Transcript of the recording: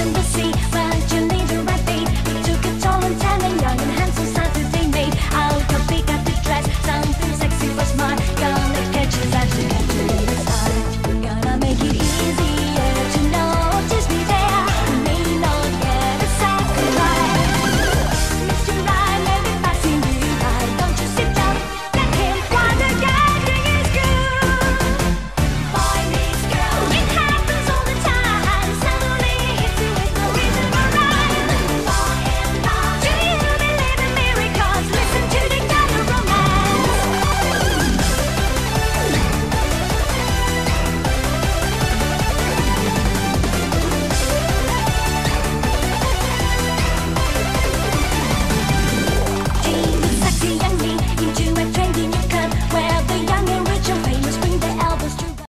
in the sea.